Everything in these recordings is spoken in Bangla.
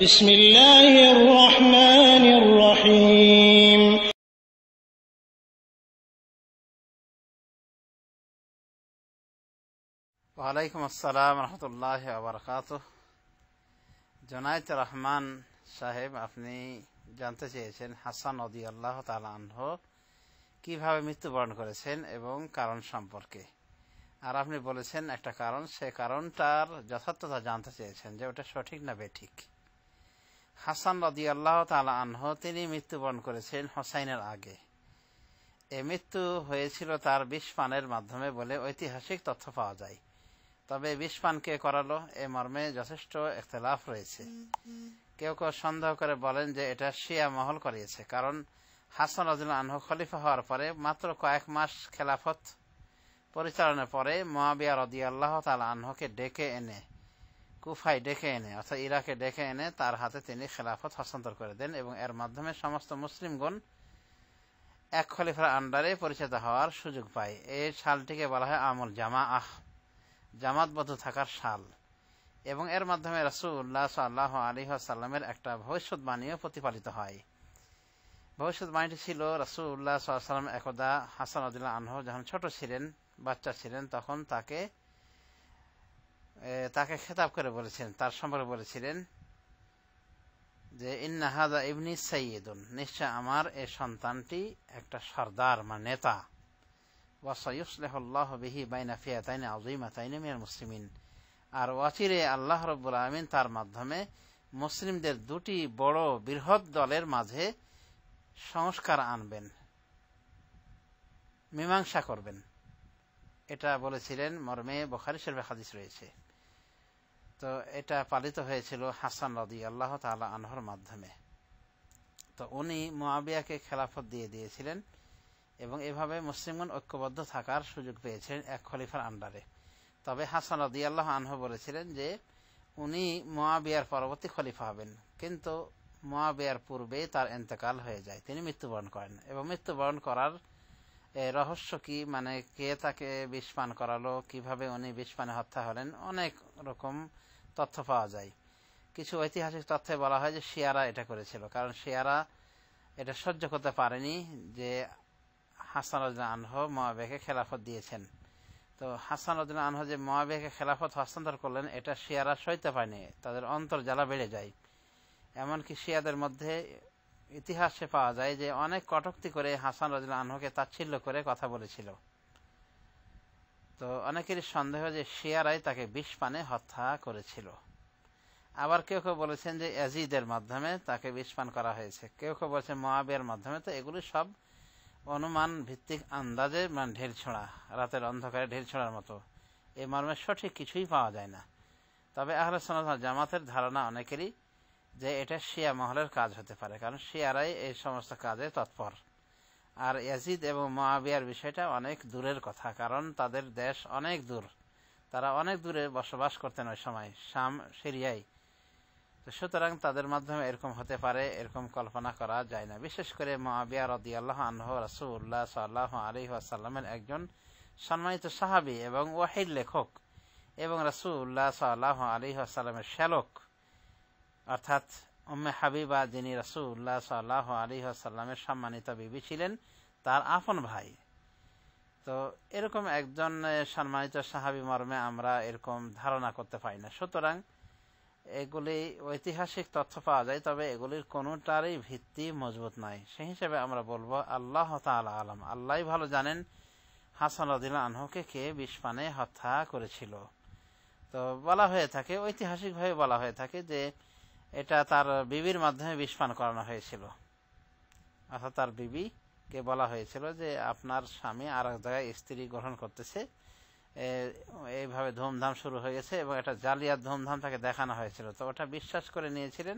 بسم الله الرحمن الرحيم ওয়ালাইকুম আসসালাম রহমতুল্লাহ আবরকাত জনায়ত রহমান সাহেব আপনি জানতে চেয়েছেন হাসান নদী আল্লাহ তালাহ কিভাবে মৃত্যুবরণ করেছেন এবং কারণ সম্পর্কে আর আপনি বলেছেন একটা কারণ সে কারণটার যথার্থতা জানতে চেয়েছেন যে ওটা সঠিক না বেঠিক হাসান রদি আল্লাহ তালা আনহ, তিনি মৃত্যুবরণ করেছেন হোসাইনের আগে। এ মৃত্যু হয়েছিল তার বিষ পানের মাধ্যমে বলে ঐতিহাসিক তথ্য পাওয়া যায়। তবে বিষ পান কে করালো? এ মর্মে যথেষ্ট এখতলাফ রয়েছে। কেউ কেউ সন্দেহ করে বলেন যে এটা শিয়া মহল করিয়েছে, কারণ হাসান রাজুল আনহু খলিফা হওয়ার পরে মাত্র কয়েক মাস খেলাফত পরিচালনার পরে মহাবিয়া রদি আল্লাহ তাল আনহকে ডেকে এনে কুফাই ডেকে এনে, অর্থাৎ ইরাকে ডেকে এনে তার হাতে তিনি খেলাফত হস্তান্তর করে দেন এবং এর মাধ্যমে সমস্ত মুসলিমগণ এক খলিফার আন্ডারে পরিচিত হওয়ার সুযোগ পায়। এই সালটিকে বলা হয় আমল জামা আহ জামাতবদ্ধ থাকার সাল এবং এর মাধ্যমে রাসুল্লাহ সাল্লাহ আলী সাল্লামের একটা ভবিষ্যৎবাণীও প্রতিপালিত হয়। ভবিষ্যৎবাণীটি ছিল রাসুল্লাহ সাল্লাম একদা হাসান আদুল্লাহ আনহ যখন ছোট ছিলেন, বাচ্চা ছিলেন, তখন তাকে তাকে খেতাব করে বলেছিলেন, তার সম্পর্কে বলেছিলেন যে ইন্নাহাদা ইবনি সৈয়দুন নিশ্চয় আমার এ সন্তানটি একটা সর্দার বা নেতা। আর ওয়াচিরে আল্লাহ রব্বুল আলমিন তার মাধ্যমে মুসলিমদের দুটি বড় বৃহৎ দলের মাঝে সংস্কার আনবেন, মীমাংসা করবেন। এটা বলেছিলেন মর্মে বখারি শরীফ হাদিস রয়েছে। তো এটা পালিত হয়েছিল হাসান রদি আল্লাহ তালা আনহর মাধ্যমে। তো উনি মোয়াবিয়াকে খেলাফত দিয়ে দিয়েছিলেন এবং এভাবে মুসলিমগণ ঐক্যবদ্ধ থাকার সুযোগ পেয়েছিলেন এক খলিফার আন্ডারে। তবে হাসান রদি আল্লাহ আনহ বলেছিলেন যে, উনি মোয়াবিয়ার পরবর্তী খলিফা হবেন, কিন্তু মোয়াবিয়ার পূর্বে তার এন্তেকাল হয়ে যায়, তিনি মৃত্যুবরণ করেন। এবং মৃত্যুবরণ করার রহস্য কি? মানে কে তাকে বিষ পান করালো? কীভাবে উনি বিষ পানে হত্যা হলেন? অনেক রকম তথ্য পাওয়া যায়। কিছু ঐতিহাসিক তথ্যে বলা হয় যে শিয়ারা এটা করেছিল, কারণ শিয়ারা এটা সহ্য করতে পারেনি যে হাসান আনহ মহাবেকে খেলাফত দিয়েছেন। তো হাসান আনহ যে মহাবেকে খেলাফত হস্তান্তর করলেন, এটা শিয়ারা সইতে পারেনি, তাদের অন্তর জ্বালা বেড়ে যায়। এমনকি শিয়াদের মধ্যে ইতিহাসে পাওয়া যায় যে অনেক কটক্তি করে হাসান রাজুল আনহকে তাচ্ছিল্য করে কথা বলেছিল। তো অনেকেরই সন্দেহ যে শিয়ারাই তাকে বিষ পানে হত্যা করেছিল। আবার কেউ কেউ বলেছেন যে এজিদের মাধ্যমে তাকে বিষ পান করা হয়েছে। কেউ কেউ বলেছেন মহাবিয়ার মাধ্যমে। তো এগুলি সব অনুমান ভিত্তিক আন্দাজে মানে ঢের ছোঁড়া, রাতের অন্ধকারে ঢের ছোঁড়ার মতো। এই মর্মে সঠিক কিছুই পাওয়া যায় না। তবে আহলে সনাতন জামাতের ধারণা অনেকেরই যে এটা শিয়া মহলের কাজ হতে পারে, কারণ শিয়ারাই এই সমস্ত কাজে তৎপর। আর ইয়াজিদ এবং মহাবিয়ার বিষয়টা অনেক দূরের কথা, কারণ তাদের দেশ অনেক দূর। তারা অনেক দূরে বসবাস করতেন ওই সময়, শাম, সিরিয়ায়। সুতরাং তাদের মাধ্যমে এরকম হতে পারে, এরকম কল্পনা করা যায় না। বিশেষ করে মহাবিয়া রদি আল্লাহ আনহ রাসুল্লাহ সাল্লাহ আলী আসাল্লামের একজন সম্মানিত সাহাবি এবং ওয়াহিদ লেখক এবং রাসুল্লাহ সাল্লাহ আলী আসাল্লামের শ্যালক। অর্থাৎ উম্মে হাবিবা যিনি রসুল্লাহ সাল্লাহ আলী আসাল্লামের সম্মানিত বিবি ছিলেন, তার আপন ভাই। তো এরকম একজন সম্মানিত সাহাবি মর্মে আমরা এরকম ধারণা করতে পারি না। সুতরাং এগুলি ঐতিহাসিক তথ্য পাওয়া যায়, তবে এগুলির কোনোটারই ভিত্তি মজবুত নয় সেই হিসেবে আমরা বলব, আল্লাহ তালা আলম। আল্লাহ ভালো জানেন, হাসান রদিল আনহুকে কে বিষপানে হত্যা করেছিল। তো বলা হয়ে থাকে, ঐতিহাসিকভাবে বলা হয়ে থাকে যে এটা তার বিবির মাধ্যমে বিষ পান করানো হয়েছিল। অর্থাৎ তার বিবিকে বলা হয়েছিল যে আপনার স্বামী আর এক জায়গায় স্ত্রী গ্রহণ করতেছে। এইভাবে ধুমধাম শুরু হয়ে গেছে এবং এটা জালিয়াত ধুমধাম তাকে দেখানো হয়েছিল। তো ওটা বিশ্বাস করে নিয়েছিলেন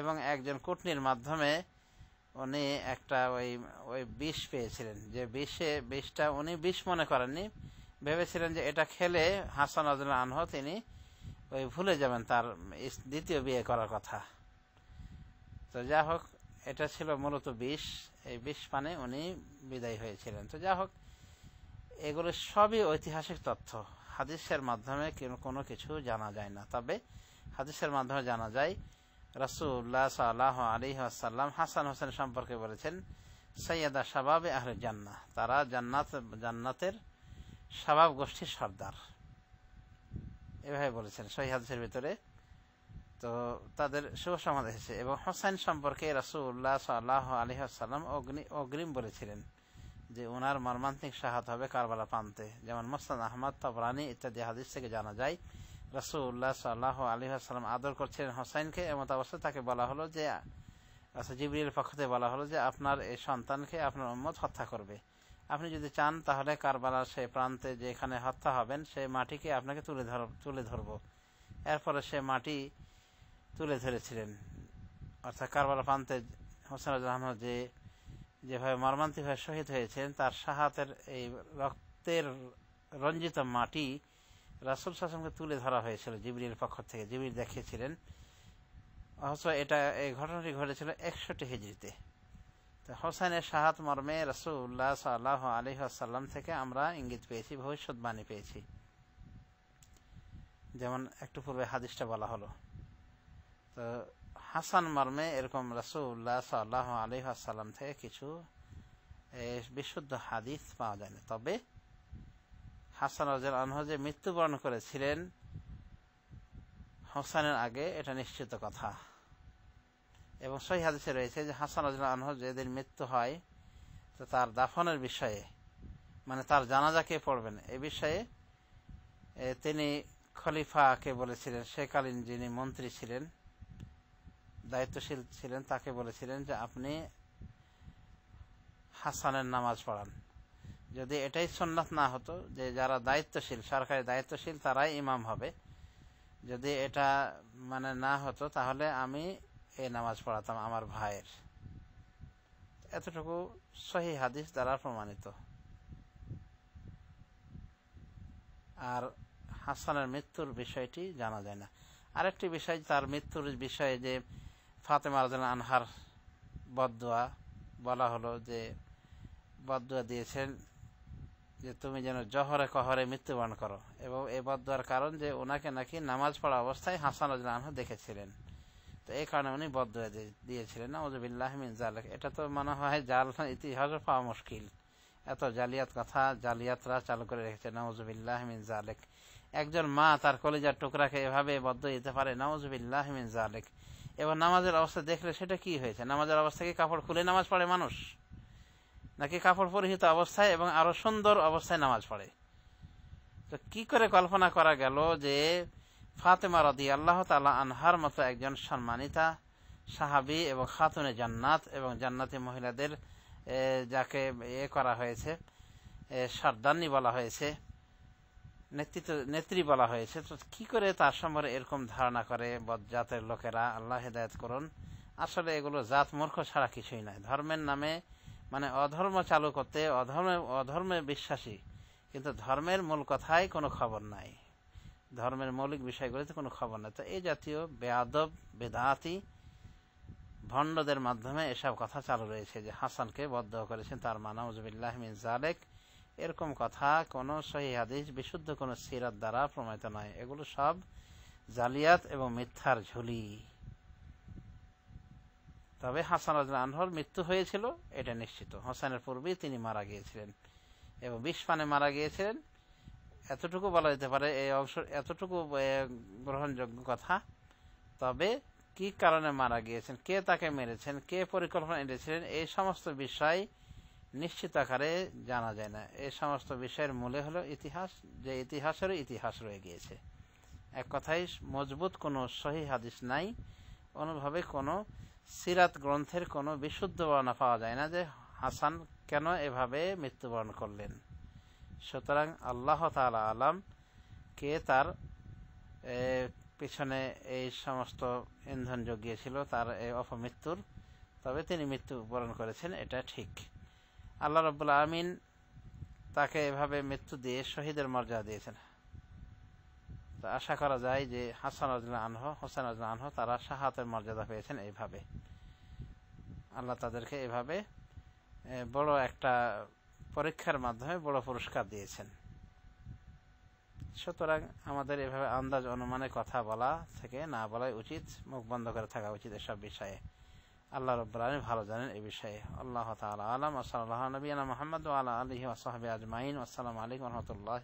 এবং একজন কুটনির মাধ্যমে উনি একটা ওই ওই বিষ পেয়েছিলেন। যে বিষে, বিষটা উনি বিষ মনে করেননি। ভেবেছিলেন যে এটা খেলে হাসান আজল আনহ তিনি ওই ভুলে যাবেন তার দ্বিতীয় বিয়ে করার কথা। তো যা হোক, এটা ছিল মূলত বিষ। এই বিষ পানে উনি বিদায় হয়েছিলেন। তো যা হোক, এগুলো সবই ঐতিহাসিক তথ্য। হাদিসের মাধ্যমে কোনো কিছু জানা যায় না। তবে হাদিসের মাধ্যমে জানা যায় রাসুল্লাহ সাল্লাহ আলী আসাল্লাম হাসান হোসেন সম্পর্কে বলেছেন সৈয়দা শাবাবে আহলে জান্না তারা জান্নাত, জান্নাতের স্বভাব গোষ্ঠীর সর্দার। এভাবে বলেছেন সহিদের ভিতরে। তো তাদের শুভ সমাজ এসেছে এবং হোসেন সম্পর্কে রাসুল্লাহ সাল্লাহ আলী আসাল্লাম অগ্রিম বলেছিলেন যে ওনার মর্মান্তিক সাহাত হবে কারবালা পান্তে যেমন মোস্তান আহমদ, তবরানি ইত্যাদি হাদিস থেকে জানা যায় রাসুল্লাহ সাল্লাহ আলী আসসালাম আদর করছিলেন হোসাইনকে এমত অবস্থায় তাকে বলা হলো যে আচ্ছা জিবরির পক্ষ থেকে বলা হলো যে, আপনার এই সন্তানকে আপনার উম্মত হত্যা করবে। আপনি যদি চান, তাহলে কারবালার সেই প্রান্তে যেখানে হত্যা হবেন সেই মাটিকে আপনাকে তুলে ধর, তুলে ধরব। এরপরে সে মাটি তুলে ধরেছিলেন। অর্থাৎ কারবালা প্রান্তে হোসেন আহমদ যে, যেভাবে মর্মান্তিকভাবে শহীদ হয়েছেন, তার সাহাতের এই রক্তের রঞ্জিত মাটি রাসুল শাসনকে তুলে ধরা হয়েছিল জিবরির পক্ষ থেকে জিবির দেখিয়েছিলেন। অথচ এটা, এই ঘটনাটি ঘটেছিল একশোটি হিজড়িতে। হোসেনের সাহাত মর্মে রসুল্লাহ সাল্লাহ আলী আসাল্লাম থেকে আমরা ইঙ্গিত পেয়েছি, ভবিষ্যৎবাণী পেয়েছি। যেমন একটু পূর্বে হাদিসটা বলা হলো। তো হাসান মর্মে এরকম রসুল্লাহ সাল্লাহ আলী আসাল্লাম থেকে কিছু বিশুদ্ধ হাদিস পাওয়া যায় না তবে হাসান রাজাল আনহ যে মৃত্যুবরণ করেছিলেন হোসানের আগে এটা নিশ্চিত কথা। এবং সহি হাদিসে রয়েছে যে হাসান রাজাল আনহ যেদিন মৃত্যু হয়, তো তার দাফনের বিষয়ে মানে তার জানাজাকে পড়বেন, এ বিষয়ে তিনি খলিফাকে বলেছিলেন সেকালীন যিনি মন্ত্রী ছিলেন, দায়িত্বশীল ছিলেন, তাকে বলেছিলেন যে আপনি হাসানের নামাজ পড়ান। যদি এটাই সন্ন্যাত না হতো, যে যারা দায়িত্বশীল, সরকারি দায়িত্বশীল, তারাই ইমাম হবে। যদি এটা মানে না হতো, তাহলে আমি এই নামাজ পড়াতাম আমার ভাইয়ের। এতটুকু সহি হাদিস দ্বারা প্রমাণিত। আর হাসানের মৃত্যুর বিষয়টি জানা যায় না। আরেকটি বিষয়, তার মৃত্যুর বিষয়ে যে ফাতেমা রাজন আনহার বদুয়া বলা হলো যে বদুয়া দিয়েছেন যে, তুমি যেন জহরে কহরে মৃত্যুবরণ করো। এবং এই বদুয়ার কারণ যে, ওনাকে নাকি নামাজ পড়া অবস্থায় হাসান রাজন আনহা দেখেছিলেন। তো এই কারণে উনি বদুয়া দিয়েছিলেন মিন জালেক এটা তো মনে হয় জাল ইতিহাসও পাওয়া মুশকিল। এত জালিয়াত কথা জালিয়াতরা চালু করে রেখেছে নজবিল্লাহ মিন জালেক একজন মা তার কলিজার টুকরাকে এভাবে বদ্ধ দিতে পারে নওয়াজবিল্লাহ মিন জালেক এবং নামাজের অবস্থা দেখলে সেটা কি হয়েছে? নামাজের অবস্থা কি কাপড় খুলে নামাজ পড়ে মানুষ? নাকি কাপড় পরিহিত অবস্থায় এবং আরও সুন্দর অবস্থায় নামাজ পড়ে? তো কি করে কল্পনা করা গেল যে ফাতেমা রদি আল্লাহ তালা আনহার মতো একজন সম্মানিতা সাহাবি এবং খাতুনে জান্নাত এবং জান্নাতি মহিলাদের যাকে এ করা হয়েছে সারদান্নি বলা হয়েছে, নেতৃত্ব, নেত্রী বলা হয়েছে। তো কি করে তার সম্পর্কে এরকম ধারণা করে জাতের লোকেরা? আল্লাহ হেদায়ত করুন। আসলে এগুলো জাত মূর্খ ছাড়া কিছুই নয়। ধর্মের নামে মানে অধর্ম চালু করতে অধর্মে অধর্মে বিশ্বাসী। কিন্তু ধর্মের মূল কথায় কোনো খবর নাই। ধর্মের মৌলিক বিষয়গুলিতে কোনো খবর নেই। তো এই জাতীয় বেআদব বেদাতি, ভণ্ডদের মাধ্যমে এসব কথা চালু রয়েছে যে হাসানকে বদ্ধ করেছেন তার মানাউজবিল্লাহ মিন জালেক এরকম কথা কোন সহি হাদিস, বিশুদ্ধ কোন সিরাত দ্বারা প্রমাণিত নয়। এগুলো সব জালিয়াত এবং মিথ্যার ঝুলি। তবে হাসান আনহর মৃত্যু হয়েছিল, এটা নিশ্চিত। হোসেনের পূর্বেই তিনি মারা গিয়েছিলেন এবং বিষ পানে মারা গিয়েছিলেন। এতটুকু বলা যেতে পারে এই অংশ এতটুকু গ্রহণযোগ্য কথা। তবে কি কারণে মারা গিয়েছেন, কে তাকে মেরেছেন, কে পরিকল্পনা এনেছিলেন, এই সমস্ত বিষয় নিশ্চিত আকারে জানা যায় না। এই সমস্ত বিষয়ের মূলে হলো ইতিহাস, যে ইতিহাসেরও ইতিহাস রয়ে গিয়েছে। এক কথায়, মজবুত কোনো সহি হাদিস নাই। অনুভাবে কোনো সিরাত গ্রন্থের কোনো বিশুদ্ধ বর্ণনা পাওয়া যায় না যে হাসান কেন এভাবে মৃত্যুবরণ করলেন। সুতরাং আল্লাহ তালা আলাম কে তার পিছনে এই সমস্ত ইন্ধন জগিয়েছিল, তার এই অপমৃত্যুর। তবে তিনি মৃত্যুবরণ করেছেন, এটা ঠিক। আল্লাহ রব্বুল আমিন তাকে এভাবে মৃত্যু দিয়ে শহীদের মর্যাদা দিয়েছেন। আশা করা যায় যে হাসান আনহ, হোসেন আনহ, তারা শাহাতের মর্যাদা পেয়েছেন এইভাবে আল্লাহ তাদেরকে এভাবে বড় একটা পরীক্ষার মাধ্যমে বড় পুরস্কার দিয়েছেন। সুতরাং আমাদের এভাবে আন্দাজ অনুমানে কথা বলা থেকে না বলাই উচিত, মুখ বন্ধ করে থাকা উচিত এসব বিষয়ে। আল্লাহ রব্বুল আলমী ভালো জানেন এই বিষয়ে। আল্লাহ তালা আলম। আসাল্লাহ নবীনা মোহাম্মদ আল্লাহ আলহি ওসহাবি আজমাইন। আসসালামু আলাইকুম রহমতুল্লাহ